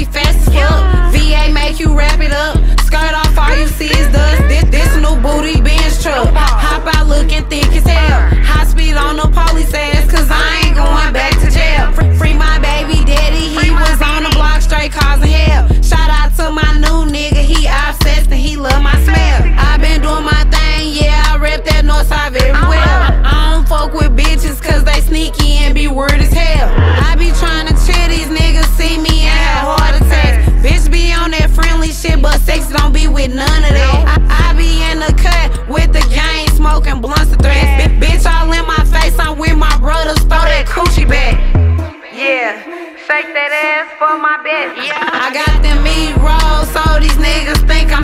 be fast as fuck. VA make you wrap it up. Skirt off, all you see is the ass for my bitch. Yeah. I got them meat rolls, so these niggas think I'm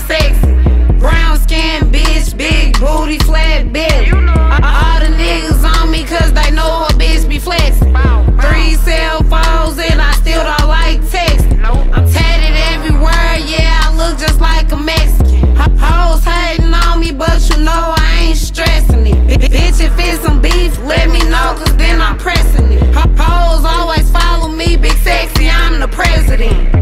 President.